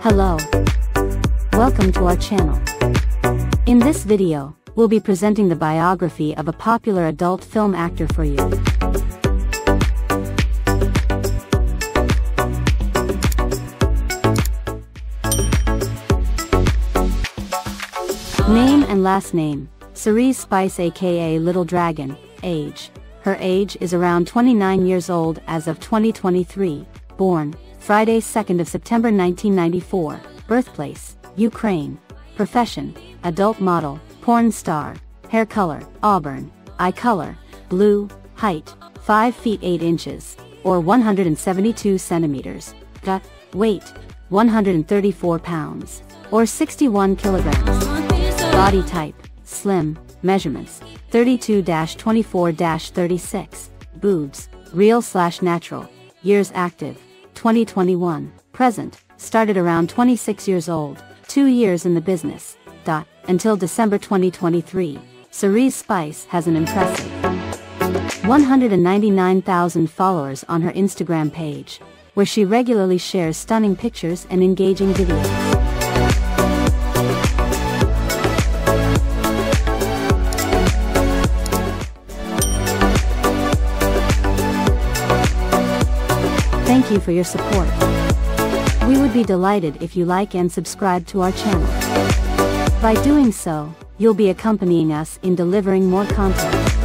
Hello. Welcome to our channel. In this video, we'll be presenting the biography of a popular adult film actor for you. Name and last name, Cerise Spice aka Little Dragon, age, her age is around 29 years old as of 2023, born, Friday 2nd of September 1994, birthplace, Ukraine. Profession, adult model, porn star, hair color, auburn, eye color, blue, height, 5 feet 8 inches, or 172 centimeters, gut, weight, 134 pounds, or 61 kilograms. Body type, slim, measurements, 32-24-36, boobs, real slash natural, years active, 2021, present, started around 26 years old, 2 years in the business, dot, until December 2023, Cerise Spice has an impressive 199,000 followers on her Instagram page, where she regularly shares stunning pictures and engaging videos. Thank you for your support. We would be delighted if you like and subscribe to our channel. By doing so, you'll be accompanying us in delivering more content.